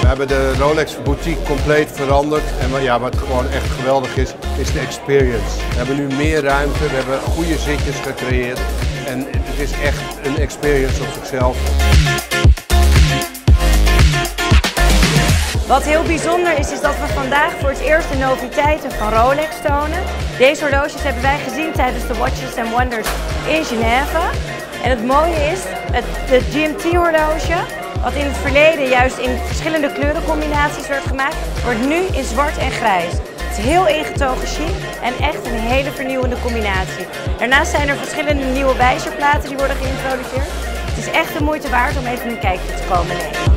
We hebben de Rolex boutique compleet veranderd. En ja, wat gewoon echt geweldig is, is de experience. We hebben nu meer ruimte, we hebben goede zitjes gecreëerd. En het is echt een experience op zichzelf. Wat heel bijzonder is, is dat we vandaag voor het eerst de noviteiten van Rolex tonen. Deze horloges hebben wij gezien tijdens de Watches and Wonders in Genève. En het mooie is, het, de GMT horloge, wat in het verleden juist in verschillende kleurencombinaties werd gemaakt, wordt nu in zwart en grijs. Het is heel ingetogen chic en echt een hele vernieuwende combinatie. Daarnaast zijn er verschillende nieuwe wijzerplaten die worden geïntroduceerd. Het is echt de moeite waard om even een kijkje te komen nemen.